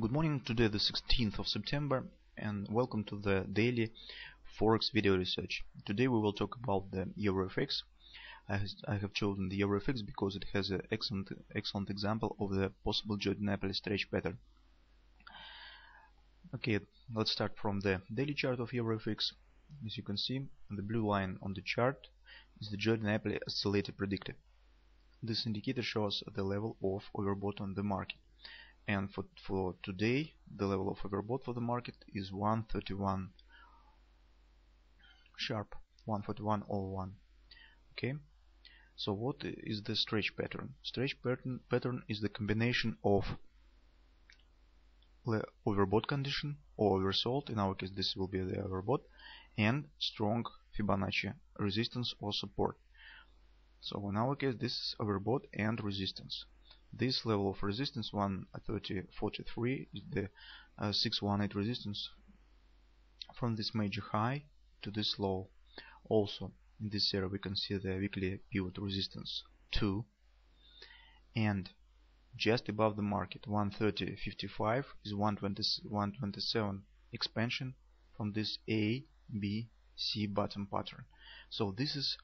Good morning, today the 16th of September and welcome to the daily Forex video research. Today we will talk about the EuroFX. I, I have chosen the EuroFX because it has an excellent, excellent example of the possible DiNapoli stretch pattern. Okay, let's start from the daily chart of EuroFX. As you can see, the blue line on the chart is the DiNapoli oscillator predictor. This indicator shows the level of overbought on the market. And for, for today, the level of overbought for the market is 131 sharp, 141.01. Okay, so what is the stretch pattern? Stretch pattern, pattern is the combination of the overbought condition or oversold, in our case this will be the overbought, and strong Fibonacci resistance or support. So in our case this is overbought and resistance. This level of resistance 130.43 is the uh, 618 resistance from this major high to this low. Also in this area we can see the weekly pivot resistance 2 and just above the market 130.55 is 127 expansion from this A B C bottom pattern so this is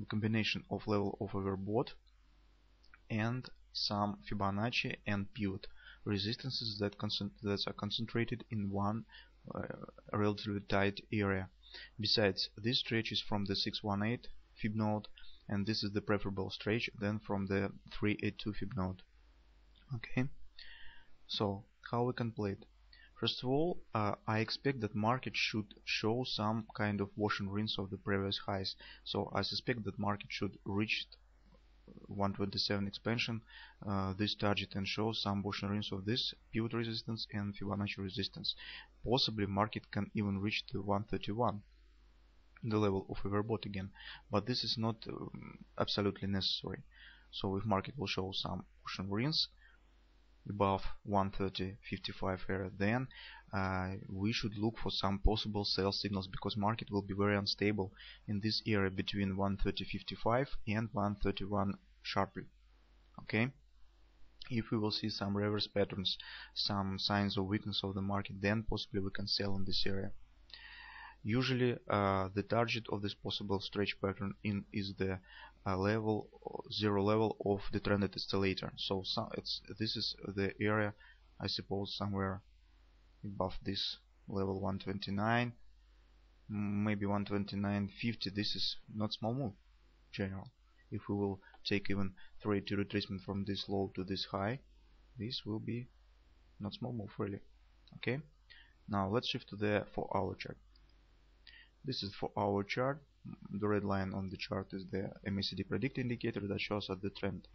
a combination of level of overbought and some Fibonacci and pivot resistances that, that are concentrated in one uh, relatively tight area. Besides this stretch is from the 618 fib node and this is the preferable stretch then from the 382 fib node. Okay? So how we can play it? First of all uh, I expect that market should show some kind of wash and rinse of the previous highs. So I suspect that market should reach 127 expansion uh, this target and show some and rinse of this pivot resistance and Fibonacci resistance. Possibly market can even reach the 131 the level of overbought again. But this is not um, absolutely necessary. So if market will show some wash and above 130.55 area then uh, we should look for some possible sell signals because market will be very unstable in this area between 130.55 and 131 sharply okay? If we will see some reverse patterns some signs of weakness of the market then possibly we can sell in this area usually uh, the target of this possible stretch pattern in is the uh, level zero level of the trended oscillator so it's this is the area I suppose somewhere above this level 129 maybe 129.50 this is not small move general. If we will take even trade to retracement from this low to this high this will be not small move really. Okay? Now let's shift to the 4 hour chart this is for our chart. The red line on the chart is the MACD predict indicator that shows us the trend.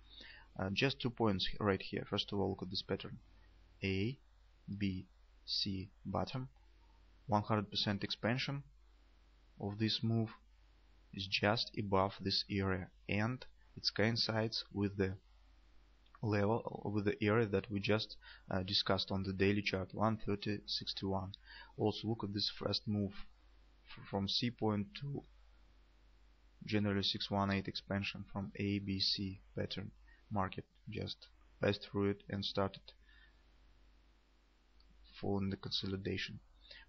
Uh, just two points right here. First of all look at this pattern. A B C bottom. 100% expansion of this move is just above this area. And it coincides with the level with the area that we just uh, discussed on the daily chart 130.61 also look at this first move from C point to generally 618 expansion from ABC pattern market. Just passed through it and started following the consolidation.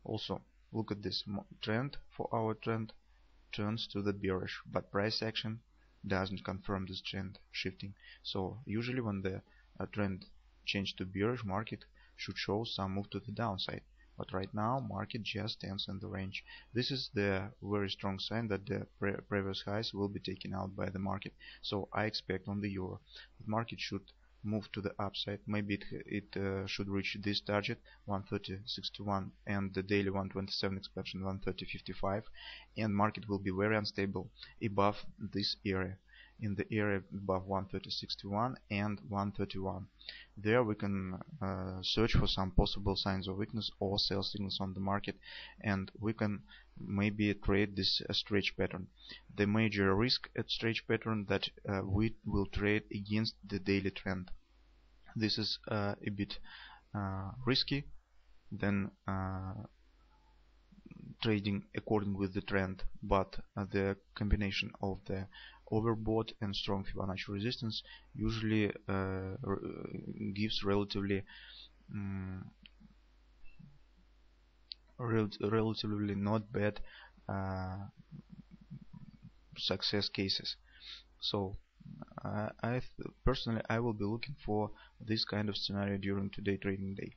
Also look at this trend. For our trend turns to the bearish but price action doesn't confirm this trend shifting. So usually when the uh, trend change to bearish market should show some move to the downside but right now market just stands in the range. This is the very strong sign that the pre previous highs will be taken out by the market. So I expect on the euro the market should move to the upside. Maybe it, it uh, should reach this target 130.61 and the daily 127 expansion 130.55 and market will be very unstable above this area in the area above 130.61 and 131 there we can uh, search for some possible signs of weakness or sell signals on the market and we can maybe trade this uh, stretch pattern. The major risk at stretch pattern that uh, we will trade against the daily trend. This is uh, a bit uh, risky than uh, trading according with the trend but the combination of the overbought and strong Fibonacci resistance usually uh, gives relatively um, rel relatively not bad uh, success cases. So uh, I personally I will be looking for this kind of scenario during today trading day